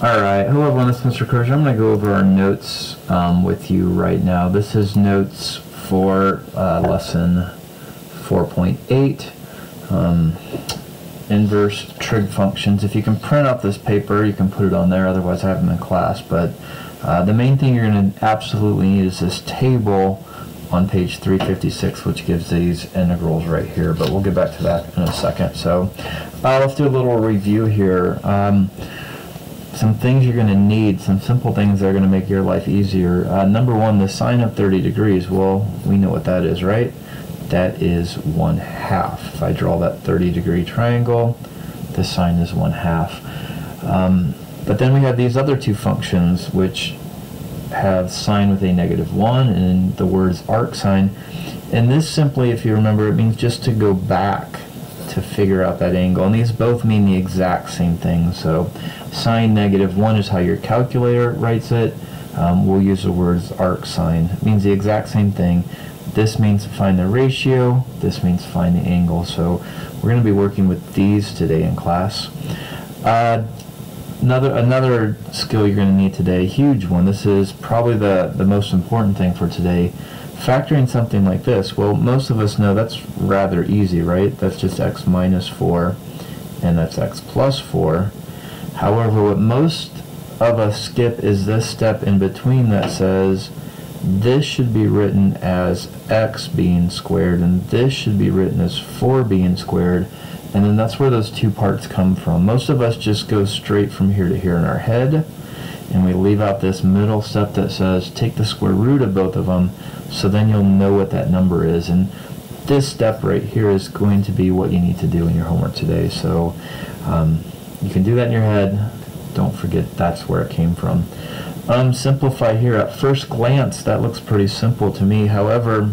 All right, hello everyone, this is Mr. Crozier. I'm going to go over our notes um, with you right now. This is notes for uh, lesson 4.8, um, inverse trig functions. If you can print out this paper, you can put it on there, otherwise I have them in class. But uh, the main thing you're going to absolutely need is this table on page 356, which gives these integrals right here, but we'll get back to that in a second. So uh, let's do a little review here. Um, some things you're going to need, some simple things that are going to make your life easier. Uh, number one, the sine of 30 degrees. Well, we know what that is, right? That is 1 half. If I draw that 30 degree triangle, the sine is 1 half. Um, but then we have these other two functions which have sine with a negative 1 and the words arc sine. And this simply, if you remember, it means just to go back to figure out that angle. And these both mean the exact same thing. So sine negative 1 is how your calculator writes it. Um, we'll use the words arcsine. It means the exact same thing. This means find the ratio. This means find the angle. So we're going to be working with these today in class. Uh, another another skill you're going to need today, huge one. This is probably the, the most important thing for today factoring something like this, well, most of us know that's rather easy, right? That's just x minus 4, and that's x plus 4. However, what most of us skip is this step in between that says this should be written as x being squared, and this should be written as 4 being squared, and then that's where those two parts come from. Most of us just go straight from here to here in our head, and we leave out this middle step that says take the square root of both of them so then you'll know what that number is. And this step right here is going to be what you need to do in your homework today. So um, you can do that in your head. Don't forget that's where it came from. Um, simplify here. At first glance that looks pretty simple to me. However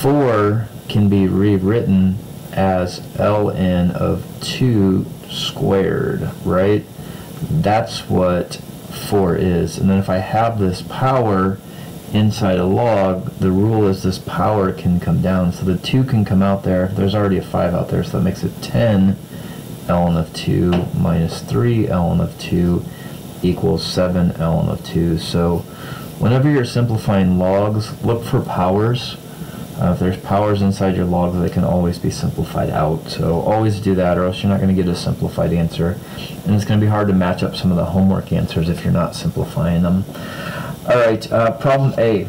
4 can be rewritten as ln of 2 squared right that's what 4 is. And then if I have this power inside a log, the rule is this power can come down. So the 2 can come out there. There's already a 5 out there, so that makes it 10 ln of 2 minus 3 ln of 2 equals 7 ln of 2. So whenever you're simplifying logs, look for powers. Uh, if there's powers inside your logs, they can always be simplified out. So always do that or else you're not going to get a simplified answer. And it's going to be hard to match up some of the homework answers if you're not simplifying them. All right, uh, problem A.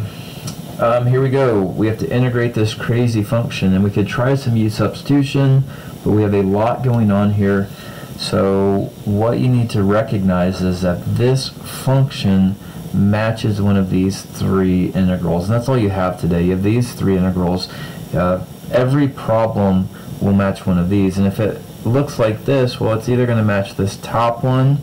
Um, here we go. We have to integrate this crazy function and we could try some u substitution, but we have a lot going on here. So what you need to recognize is that this function matches one of these three integrals. And that's all you have today. You have these three integrals. Uh, every problem will match one of these. And if it looks like this, well, it's either going to match this top one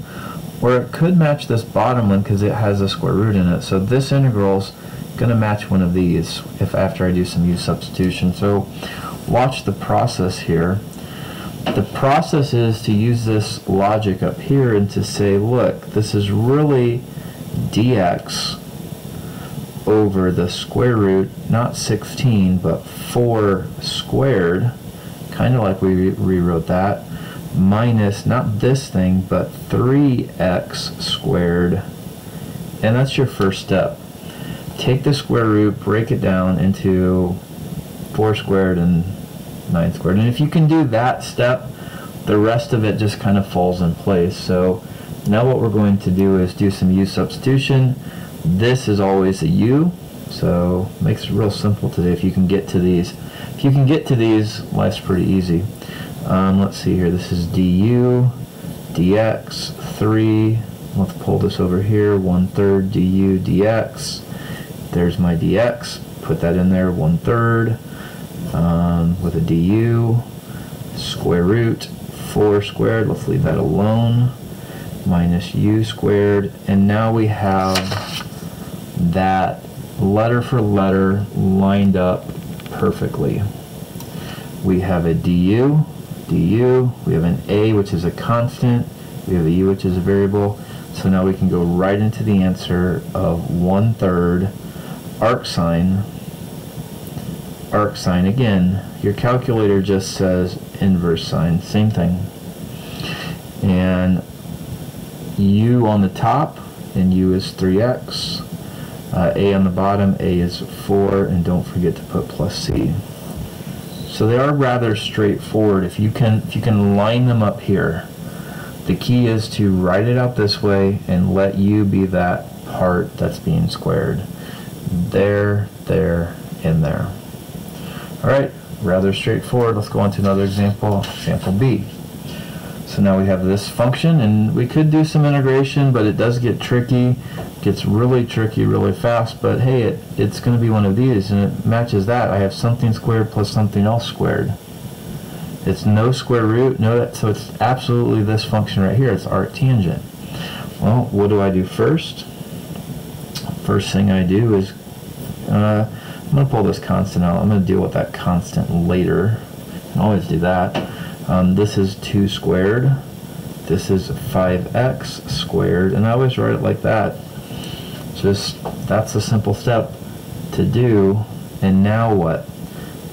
or it could match this bottom one because it has a square root in it. So this integral is going to match one of these if after I do some u substitution. So watch the process here. The process is to use this logic up here and to say, look, this is really dx over the square root, not 16, but 4 squared, kind of like we rewrote that, minus, not this thing, but 3x squared, and that's your first step. Take the square root, break it down into 4 squared and 9 squared, and if you can do that step, the rest of it just kind of falls in place. So now what we're going to do is do some u substitution. This is always a u, so makes it real simple today if you can get to these. If you can get to these, life's pretty easy. Um, let's see here, this is du, dx, 3, let's pull this over here, 1 third du dx. There's my dx, put that in there, 1 third, um, with a du, square root, 4 squared, let's leave that alone minus u squared. And now we have that letter for letter lined up perfectly. We have a du, du, we have an a which is a constant, we have a u which is a variable. So now we can go right into the answer of one third arcsine. Arc sine again, your calculator just says inverse sine, same thing. And u on the top, and u is 3x. Uh, a on the bottom, a is 4, and don't forget to put plus c. So they are rather straightforward. If you can, if you can line them up here, the key is to write it out this way and let u be that part that's being squared. There, there, and there. All right, rather straightforward. Let's go on to another example, example B. So now we have this function, and we could do some integration, but it does get tricky. Gets really tricky really fast, but hey, it, it's going to be one of these, and it matches that. I have something squared plus something else squared. It's no square root, no, so it's absolutely this function right here. It's arctangent. Well, what do I do first? First thing I do is, uh, I'm going to pull this constant out. I'm going to deal with that constant later. I always do that. Um, this is 2 squared. This is 5x squared. And I always write it like that. Just, that's a simple step to do. And now what?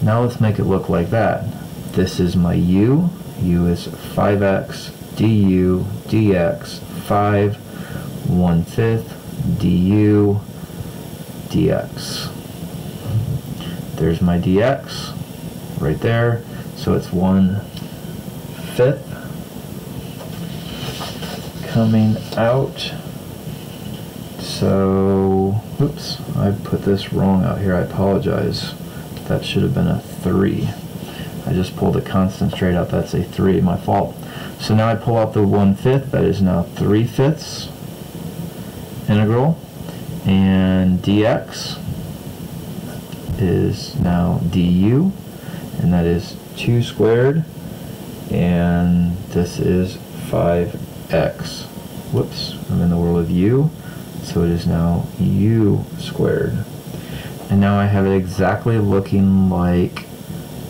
Now let's make it look like that. This is my u. u is 5x du dx 5 1 fifth du dx. There's my dx right there. So it's 1 fifth coming out. So, oops, I put this wrong out here. I apologize. That should have been a 3. I just pulled a constant straight out. That's a 3. My fault. So now I pull out the 1 fifth. That is now 3 fifths integral. And dx is now du. And that is 2 squared and this is 5x. Whoops, I'm in the world of u, so it is now u squared. And now I have it exactly looking like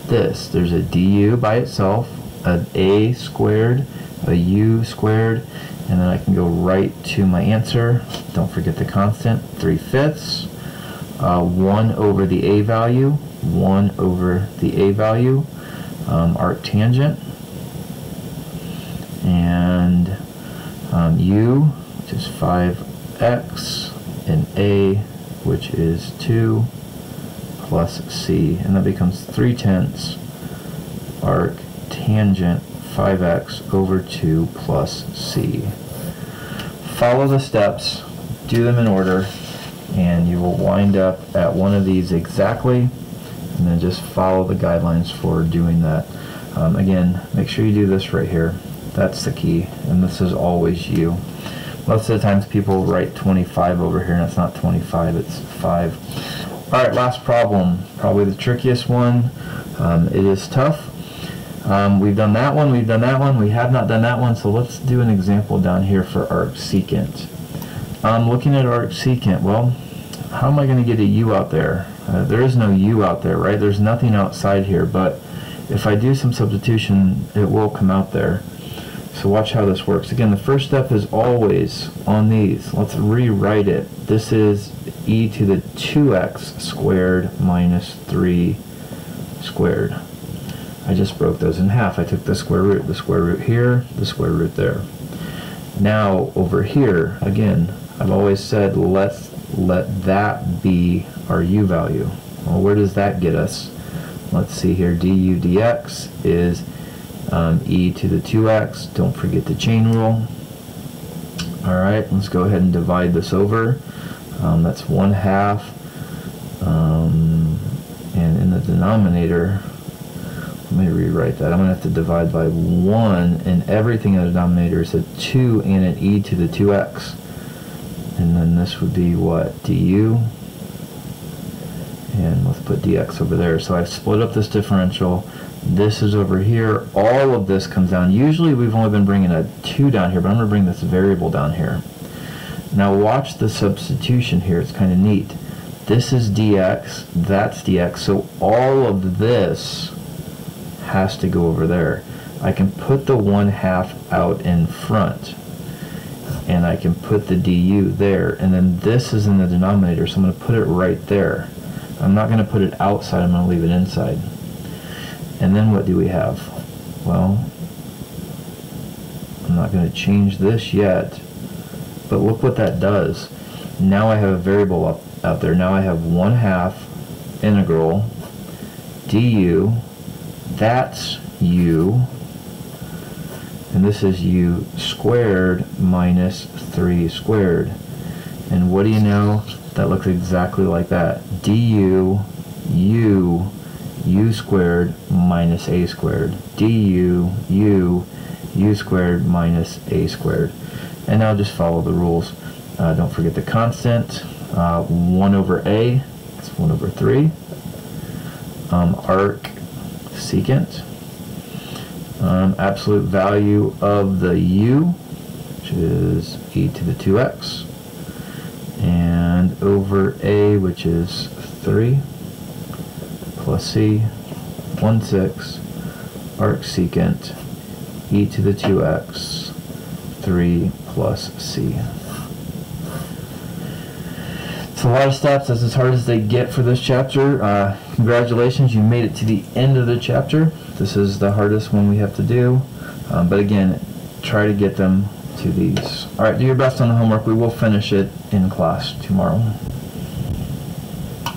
this. There's a du by itself, an a squared, a u squared, and then I can go right to my answer. Don't forget the constant, 3 fifths. Uh, 1 over the a value, 1 over the a value, um, arctangent, and um, u, which is 5x, and a, which is 2, plus c, and that becomes 3 tenths arc tangent 5x over 2 plus c. Follow the steps, do them in order, and you will wind up at one of these exactly, and then just follow the guidelines for doing that. Um, again, make sure you do this right here. That's the key, and this is always u. Most of the times people write 25 over here, and it's not 25, it's 5. Alright, last problem. Probably the trickiest one. Um, it is tough. Um, we've done that one, we've done that one, we have not done that one, so let's do an example down here for arcsecant. Um, looking at arc secant, well, how am I going to get a u out there? Uh, there is no u out there, right? There's nothing outside here, but if I do some substitution, it will come out there. So watch how this works. Again, the first step is always on these. Let's rewrite it. This is e to the 2x squared minus 3 squared. I just broke those in half. I took the square root, the square root here, the square root there. Now over here, again, I've always said let's let that be our u value. Well, where does that get us? Let's see here, du dx is um, e to the 2x. Don't forget the chain rule. Alright, let's go ahead and divide this over. Um, that's 1 half. Um, and in the denominator, let me rewrite that. I'm going to have to divide by 1, and everything in the denominator is a 2 and an e to the 2x. And then this would be what? du. And let's put dx over there. So I've split up this differential this is over here. All of this comes down. Usually we've only been bringing a 2 down here, but I'm going to bring this variable down here. Now watch the substitution here. It's kind of neat. This is dx, that's dx, so all of this has to go over there. I can put the 1 half out in front and I can put the du there and then this is in the denominator so I'm going to put it right there. I'm not going to put it outside, I'm going to leave it inside. And then what do we have? Well, I'm not going to change this yet. But look what that does. Now I have a variable up, out there. Now I have 1 half integral du, that's u, and this is u squared minus 3 squared. And what do you know? That looks exactly like that. du u u squared minus a squared. du u u squared minus a squared. And now just follow the rules. Uh, don't forget the constant. Uh, 1 over a, it's 1 over 3. Um, arc secant. Um, absolute value of the u, which is e to the 2x. And over a, which is 3 plus c, 1 6, arc secant, e to the 2x, 3 plus c. It's a lot of steps. That's as hard as they get for this chapter. Uh, congratulations, you made it to the end of the chapter. This is the hardest one we have to do. Um, but again, try to get them to these. All right, do your best on the homework. We will finish it in class tomorrow.